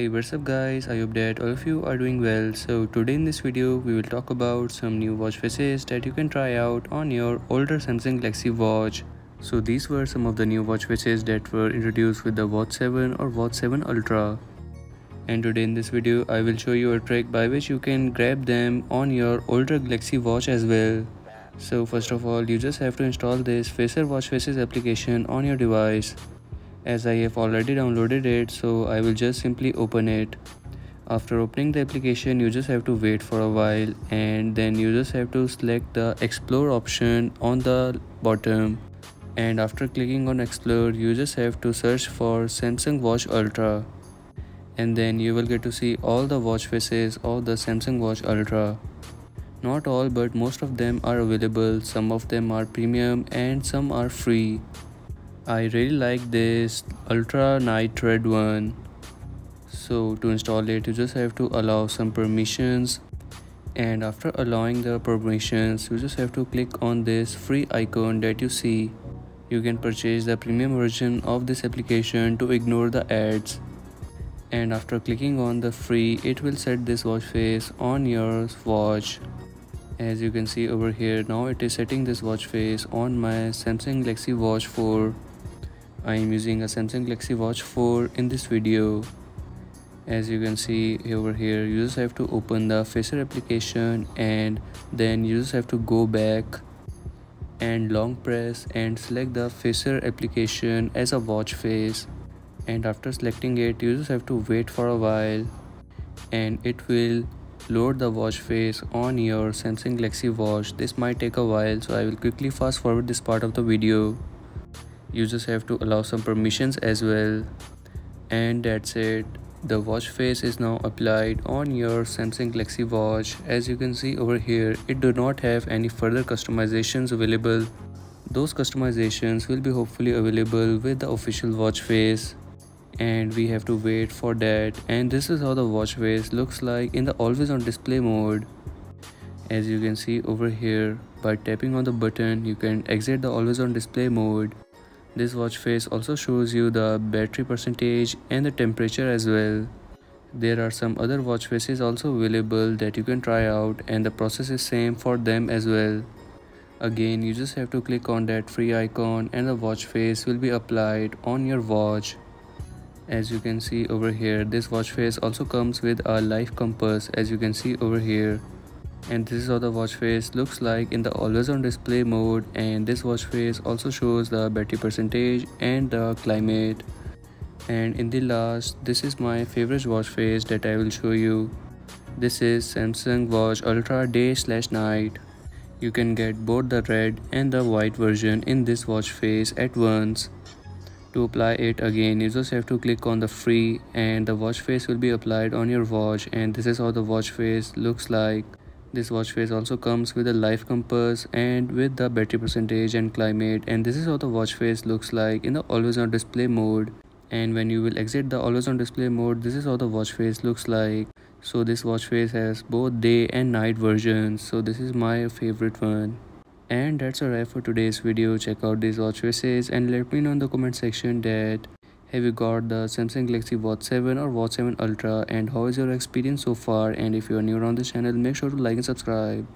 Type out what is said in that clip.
Hey what's up guys, I hope that all of you are doing well. So today in this video we will talk about some new watch faces that you can try out on your older Samsung Galaxy watch. So these were some of the new watch faces that were introduced with the Watch 7 or Watch 7 Ultra. And today in this video I will show you a trick by which you can grab them on your older Galaxy watch as well. So first of all you just have to install this Facer Watch Faces application on your device as I have already downloaded it so I will just simply open it. After opening the application you just have to wait for a while and then you just have to select the explore option on the bottom. And after clicking on explore you just have to search for Samsung Watch Ultra. And then you will get to see all the watch faces of the Samsung Watch Ultra. Not all but most of them are available. Some of them are premium and some are free I really like this ultra night red one. So to install it you just have to allow some permissions. And after allowing the permissions you just have to click on this free icon that you see. You can purchase the premium version of this application to ignore the ads. And after clicking on the free it will set this watch face on your watch. As you can see over here now it is setting this watch face on my Samsung Galaxy Watch 4 I am using a Samsung Galaxy Watch 4 in this video. As you can see over here, you just have to open the Facer application and then you just have to go back and long press and select the Facer application as a watch face. And after selecting it you just have to wait for a while and it will load the watch face on your Samsung Galaxy watch. This might take a while so I will quickly fast forward this part of the video you just have to allow some permissions as well. And that's it. The watch face is now applied on your Samsung Galaxy watch. As you can see over here it do not have any further customizations available. Those customizations will be hopefully available with the official watch face. And we have to wait for that. And this is how the watch face looks like in the always on display mode. As you can see over here by tapping on the button you can exit the always on display mode this watch face also shows you the battery percentage and the temperature as well. There are some other watch faces also available that you can try out and the process is same for them as well. Again, you just have to click on that free icon and the watch face will be applied on your watch. As you can see over here, this watch face also comes with a life compass as you can see over here and this is how the watch face looks like in the always on display mode. And this watch face also shows the battery percentage and the climate. And in the last this is my favorite watch face that i will show you. This is samsung watch ultra day slash night. You can get both the red and the white version in this watch face at once. To apply it again you just have to click on the free and the watch face will be applied on your watch. And this is how the watch face looks like this watch face also comes with a life compass and with the battery percentage and climate. And this is how the watch face looks like in the always on display mode. And when you will exit the always on display mode this is how the watch face looks like. So this watch face has both day and night versions. So this is my favorite one. And that's a wrap for today's video. Check out these watch faces and let me know in the comment section that have you got the Samsung Galaxy Watch 7 or Watch 7 Ultra and how is your experience so far and if you are new around this channel make sure to like and subscribe.